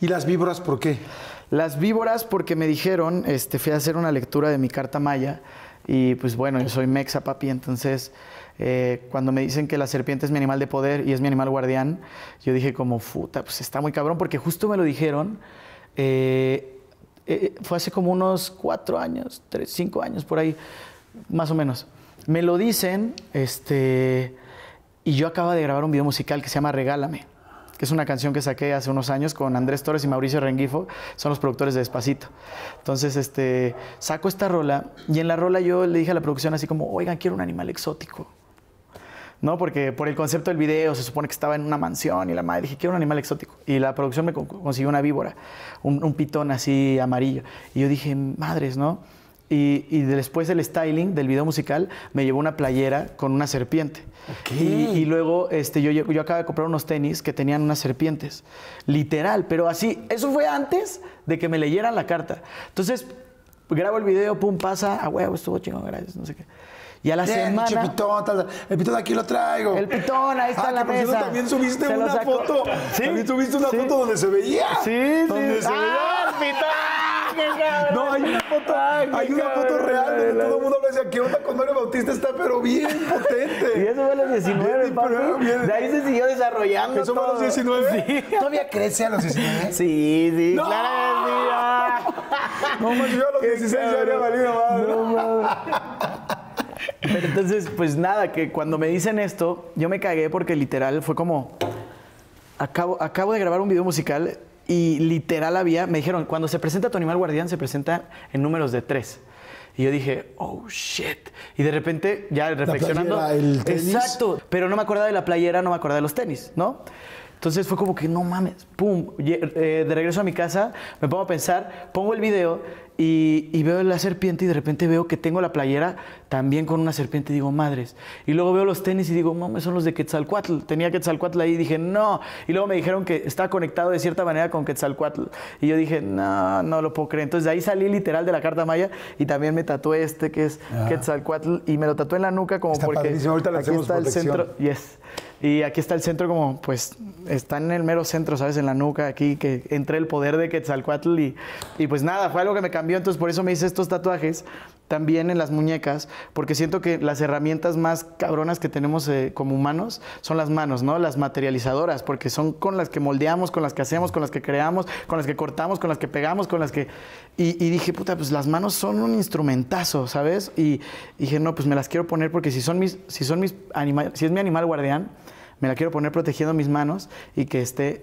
¿Y las víboras por qué? Las víboras porque me dijeron, este, fui a hacer una lectura de mi carta maya y pues bueno, yo soy mexa, papi, entonces eh, cuando me dicen que la serpiente es mi animal de poder y es mi animal guardián, yo dije como, puta, pues está muy cabrón porque justo me lo dijeron. eh, eh, fue hace como unos cuatro años, tres, cinco años por ahí, más o menos. Me lo dicen, este, y yo acabo de grabar un video musical que se llama Regálame, que es una canción que saqué hace unos años con Andrés Torres y Mauricio Rengifo, son los productores de Despacito. Entonces, este, saco esta rola y en la rola yo le dije a la producción así como, oigan, quiero un animal exótico. ¿no? Porque por el concepto del video se supone que estaba en una mansión y la madre dije, quiero un animal exótico. Y la producción me con- consiguió una víbora, un, un pitón así amarillo. Y yo dije, madres, ¿no? Y, y después del styling del video musical me llevó una playera con una serpiente. Ok. Y, y luego este, yo, yo acabo de comprar unos tenis que tenían unas serpientes. Literal, pero así. Eso fue antes de que me leyeran la carta. Entonces, grabo el video, pum, pasa, a huevo, estuvo chingón, gracias, no sé qué. Y a la Bien, semana... pinche pitón, tal, tal. el pitón aquí lo traigo. El pitón, ahí está Ah, en la que mesa. También subiste Se una foto. Sí. También subiste una Sí. foto donde se veía. Sí, Donde sí. se ¡Ah, el pitón! No, hay una foto, Ay, hay una foto real donde la- todo el mundo habla y decía, ¿qué onda con Mario Bautista? Está pero bien Y potente. eso fue a los 19, Bien, papi. De ahí se siguió desarrollando ¿Eso fue a los todo. 19? Sí. ¿Todavía crece a los 19? Sí, sí, No. claro que sí. ah. No, más yo a los Qué 16 ya valido madre. No. Pero entonces, pues nada, que cuando me dicen esto, yo me cagué porque literal fue como. Acabo, acabo de grabar un video musical y literal había. Me dijeron, cuando se presenta tu animal guardián, se presenta en números de tres. Y yo dije, oh shit. Y de repente, ya reflexionando. playera, el tenis. Exacto. Pero no me acordaba de la playera, no me acordaba de los tenis, ¿no? Entonces fue como que no mames, pum, eh, de regreso a mi casa, me pongo a pensar, pongo el video y, y veo la serpiente y de repente veo que tengo la playera también con una serpiente y digo, madres. Y luego veo los tenis y digo, mames, son los de Quetzalcoatl. Tenía Quetzalcoatl ahí y dije, no. Y luego me dijeron que estaba conectado de cierta manera con Quetzalcoatl. Y yo dije, no, no lo puedo creer. Entonces de ahí salí literal de la carta maya y también me tatué este que es Quetzalcoatl y me lo tatué en la nuca como Está porque padrísimo. Ahorita le aquí está el protección. centro. Yes. Y aquí está el centro como, pues, está en el mero centro, ¿sabes? En la nuca, aquí, que entre el poder de Quetzalcoatl y, y pues nada, fue algo que me cambió, entonces por eso me hice estos tatuajes también en las muñecas, porque siento que las herramientas más cabronas que tenemos eh, como humanos son las manos, ¿no? Las materializadoras, porque son con las que moldeamos, con las que hacemos, con las que creamos, con las que cortamos, con las que pegamos, con las que... Y, dije, puta, pues las manos son un instrumentazo, ¿sabes? Y, y dije, no, pues me las quiero poner porque si son mis, si son mis anima- si es mi animal guardián, me la quiero poner protegiendo mis manos y que esté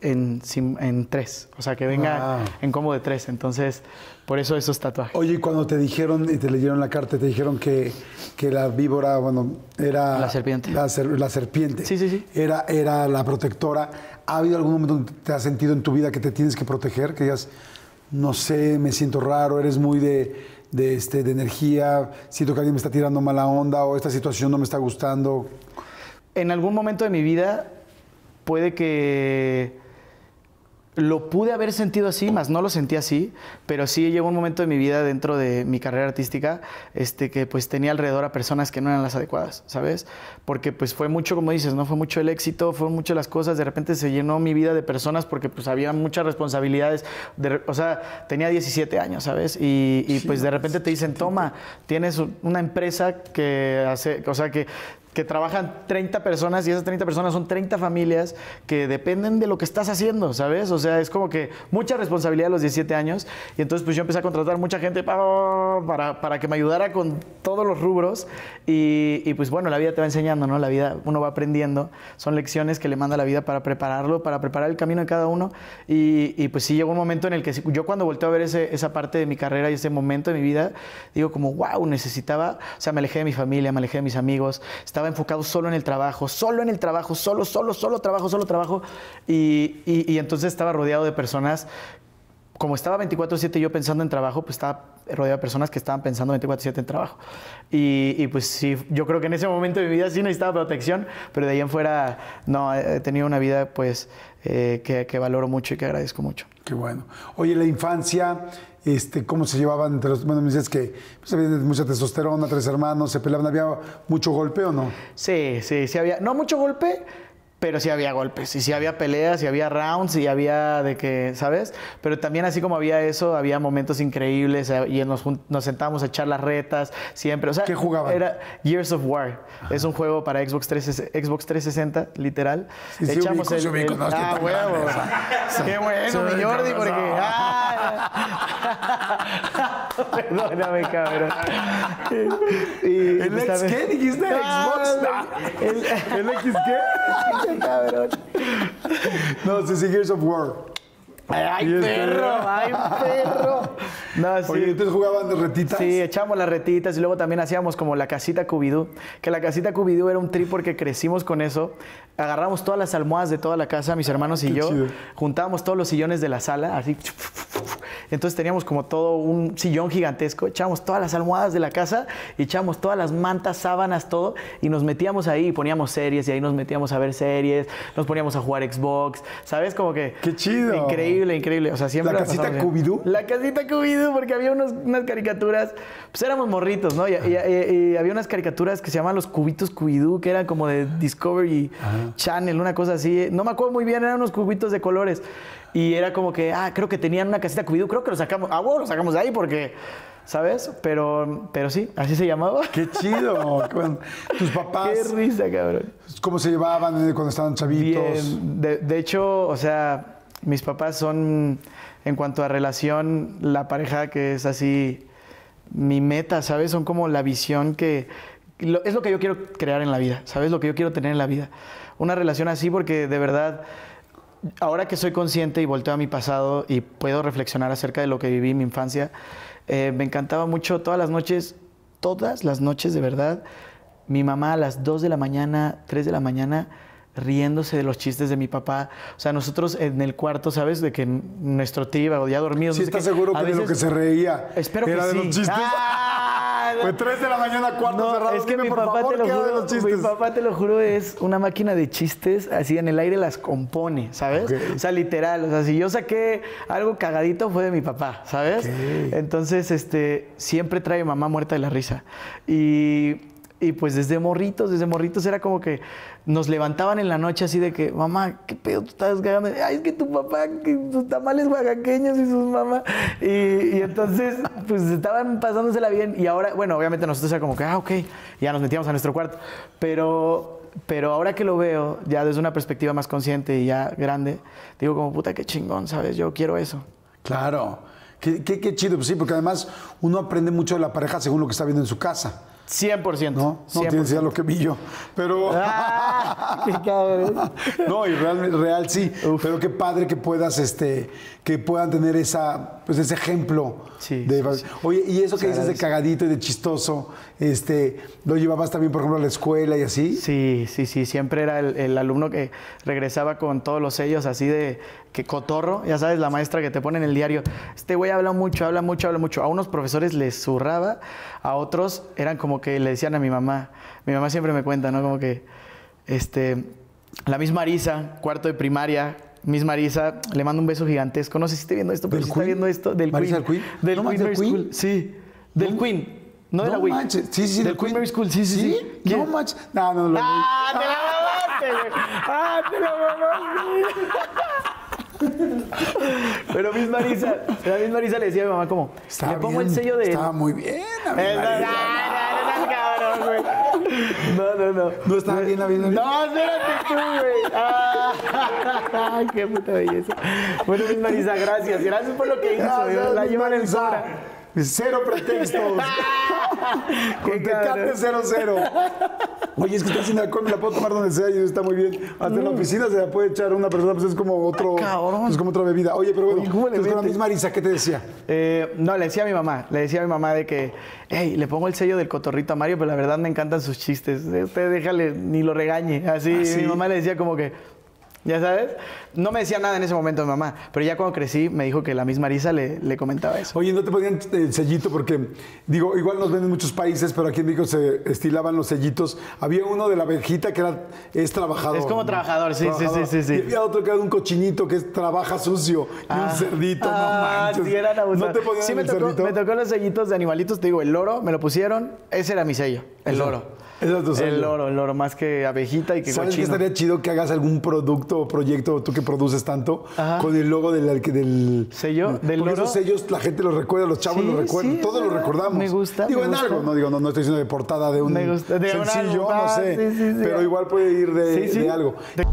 en, en tres, o sea, que venga Wow. en combo de tres. Entonces, por eso esos tatuajes. Oye, y cuando te dijeron y te leyeron la carta, te dijeron que, que la víbora, bueno, era... La serpiente. La, ser- la serpiente. Sí, sí, sí. Era, era la protectora. ¿Ha habido algún momento donde te has sentido en tu vida que te tienes que proteger? Que digas, no sé, me siento raro, eres muy de, de, este, de energía, siento que alguien me está tirando mala onda o esta situación no me está gustando. en algún momento de mi vida puede que lo pude haber sentido así, más no lo sentí así, pero sí llegó un momento de mi vida dentro de mi carrera artística este, que pues tenía alrededor a personas que no eran las adecuadas, ¿sabes? Porque pues fue mucho, como dices, ¿no? Fue mucho el éxito, fue mucho las cosas, de repente se llenó mi vida de personas porque pues había muchas responsabilidades, de o sea, tenía 17 años, ¿sabes? Y, y, pues de repente te dicen, toma, tienes una empresa que hace, o sea, que que trabajan 30 personas y esas 30 personas son 30 familias que dependen de lo que estás haciendo, ¿sabes? O sea, es como que mucha responsabilidad a los 17 años. Y entonces pues yo empecé a contratar mucha gente pa- para, para que me ayudara con todos los rubros. Y, y, pues bueno, la vida te va enseñando, ¿no? La vida, uno va aprendiendo, son lecciones que le manda la vida para prepararlo, para preparar el camino de cada uno. Y, y, pues sí llegó un momento en el que yo cuando volteo a ver ese- esa parte de mi carrera y ese momento de mi vida, digo como, wow, necesitaba, o sea, me alejé de mi familia, me alejé de mis amigos, estaba enfocado solo en el trabajo, solo en el trabajo, solo, solo, solo trabajo, solo trabajo. Y, y- y entonces estaba rodeado de personas, como estaba 24/7 yo pensando en trabajo, pues estaba rodeado de personas que estaban pensando 24/7 en trabajo. Y, y, pues sí, yo creo que en ese momento de mi vida sí necesitaba protección, pero de ahí en fuera, no, he tenido una vida pues eh, que, que valoro mucho y que agradezco mucho. Qué bueno. Oye, la infancia, este, ¿cómo se llevaban entre los... Bueno, me dices que pues, había mucha testosterona, tres hermanos, se peleaban, ¿había mucho golpe o no? Sí, sí, sí había. No mucho golpe, pero sí había golpes, y sí había peleas, y había rounds, y había de que, ¿sabes? Pero también así como había eso, había momentos increíbles, eh, y nos, sentábamos a echar las retas, siempre. O sea, ¿Qué jugaban? Era Years of War. Es un juego para Xbox 360, Xbox 360 literal. Sí, sí, Echamos ubico, el, ubico, el- no, que Ah, huevo. Qué bueno, mi Jordi, porque... ah, Perdóname, cabrón. Y, ¿El ex qué? ¿Dijiste Ah, Xbox? El, ¿El X qué? cabrón. No, sí, sí, Gears of War. ¡Ay, este- perro! ¡Ay, perro! No, sí. Oye, entonces jugaban de retitas. Sí, echábamos las retitas y luego también hacíamos como la casita Cubidú. Que la casita Cubidú era un trip porque crecimos con eso. Agarramos todas las almohadas de toda la casa, mis hermanos y yo. chido. Juntábamos todos los sillones de la sala, así. Entonces teníamos como todo un sillón gigantesco. Echábamos todas las almohadas de la casa, y echábamos todas las mantas, sábanas, todo. Y nos metíamos ahí y poníamos series. Y ahí nos metíamos a ver series. Nos poníamos a jugar Xbox. ¿Sabes? Como que. ¡Qué chido! Increíble, increíble. O sea, siempre. ¿La casita. Cubidú? La casita Cubidú, porque había unos- unas caricaturas, pues éramos morritos, ¿no? Y, y- y- y había unas caricaturas que se llamaban los cubitos Cubidú, que eran como de Discovery Channel, una cosa así. No me acuerdo muy bien, eran unos cubitos de colores. Y era como que, ah, creo que tenían una casita Cubidú, creo que lo sacamos, ah, bueno, lo sacamos de ahí porque, ¿sabes? Pero, pero sí, así se llamaba. Qué chido. Qué. Tus Qué papás, risa, cabrón. ¿cómo se llevaban cuando estaban chavitos? Bien. De, de hecho, o sea, mis papás son, en cuanto a relación, la pareja que es así, mi meta, ¿sabes? Son como la visión que... lo- es lo que yo quiero crear en la vida, ¿sabes? Lo que yo quiero tener en la vida. Una relación así porque de verdad, ahora que soy consciente y volteo a mi pasado y puedo reflexionar acerca de lo que viví en mi infancia, eh, me encantaba mucho todas las noches, todas las noches de verdad, mi mamá a las 2 de la mañana, 3 de la mañana, riéndose de los chistes de mi papá. O sea, nosotros en el cuarto, ¿sabes? De que nuestro tío iba ya dormidos. Sí, no sé ¿estás qué, seguro a que de lo que se reía Espero era que de sí. los chistes? Ah, Pues 3 de la mañana, cuarto no, cerrado. es que Dime, mi por papá favor, te lo ¿qué era de juro, los chistes? mi papá te lo juro es una máquina de chistes, así en el aire las compone, ¿sabes? Ok. O sea, literal, o sea, si yo saqué algo cagadito fue de mi papá, ¿sabes? Ok. Entonces, este, siempre trae mamá muerta de la risa. Y, y pues desde morritos, desde morritos era como que nos levantaban en la noche así de que, mamá, ¿qué pedo tú estás cagando? Ay, es que tu papá, que sus tamales oaxaqueños y sus mamás. Y, entonces, pues estaban pasándosela bien. Y ahora, bueno, obviamente nosotros era como que, ah, ok, ya nos metíamos a nuestro cuarto. Pero, pero ahora que lo veo, ya desde una perspectiva más consciente y ya grande, digo como, puta, qué chingón, ¿sabes? Yo quiero eso. Claro. Qué, qué- qué chido, pues sí, porque además uno aprende mucho de la pareja según lo que está viendo en su casa, 100%. ¿no? No 100%. tienes idea lo que vi yo, pero... Ah, qué no, y real, real sí, pero qué padre que puedas, este, que puedan tener esa, pues ese ejemplo. Sí, de- sí, sí. Oye, y eso que dices de cagadito y de chistoso, este, ¿lo llevabas también, por ejemplo, a la escuela y así? Sí, sí, sí. Siempre era el, el alumno que regresaba con todos los sellos así de que cotorro. Ya sabes, la maestra que te pone en el diario. Este güey habla mucho, habla mucho, habla mucho. A unos profesores les zurraba, a otros eran como que le decían a mi mamá. Mi mamá siempre me cuenta, ¿no? Como que, este, la misma Marisa, cuarto de primaria. Miss Marisa, le mando un beso gigantesco. No sé si esté viendo esto, pero ¿Del si está viendo esto. Del ¿Marisa Queen. del Queen? Del ¿No Queen del Queen? School. Sí. Del Queen. No de la Wii. manches. Sí, sí, sí. Del Queen Mary School. Sí, sí, sí. No manches. No, no, no. lo- ¡Ah, te la mamaste, güey! ¡Ah, te la mamaste! Pero Miss Marisa, la Miss Marisa le decía a mi mamá como, le pongo bien, el sello de... Estaba muy bien. a mi no, no, no. No estaba bien la vida. No, espérate tú, güey. Ah, qué puta belleza. Bueno, pues, mis Marisa, gracias. Gracias por lo que hizo. La llevan en sobra. Cero pretextos. Con Tecate 00. Oye, es que está sin alcohol, me la puedo tomar donde sea y está muy bien. Hasta en la oficina se la puede echar una persona, pues es como otro, Mm. Ah, cabrón. pues como otra bebida. Oye, pero bueno, Oye, ¿cómo le entonces con la misma Marisa, ¿qué te decía? Eh, no, le decía a mi mamá, le decía a mi mamá de que, hey, le pongo el sello del cotorrito a Mario, pero la verdad me encantan sus chistes. Usted déjale, ni lo regañe. Así, ¿Ah, sí? mi mamá le decía como que, ya sabes, no me decía nada en ese momento mi mamá, pero ya cuando crecí me dijo que la misma Marisa le, le comentaba eso. Oye, no te ponían el sellito porque, digo, igual nos ven en muchos países, pero aquí en México se estilaban los sellitos. Había uno de la abejita que era, es trabajador. Es como trabajador, sí, sí, sí, sí, sí. Y había otro que era un cochinito que es trabaja sucio. Y un cerdito, Ah, no manches. sí, eran abusados. ¿No te ponían Sí, me el tocó, cerdito? me tocó los sellitos de animalitos, te digo, el loro me lo pusieron, ese era mi sello. El Esa- oro. El oro, el oro, más que abejita y que ¿Sabes cochino. estaría chido que hagas algún producto o proyecto, tú que produces tanto, Ajá. con el logo del... del ¿Sello? ¿Del Porque loro? esos sellos la gente los recuerda, los chavos Sí, los recuerdan, sí, todos los recordamos. Me gusta, Digo, me en gusta. algo, no digo, no, no estoy diciendo de portada de un Me gusta, de sencillo, no ah, sé, sí, sí, pero igual puede ir de, Sí, sí. de algo. De-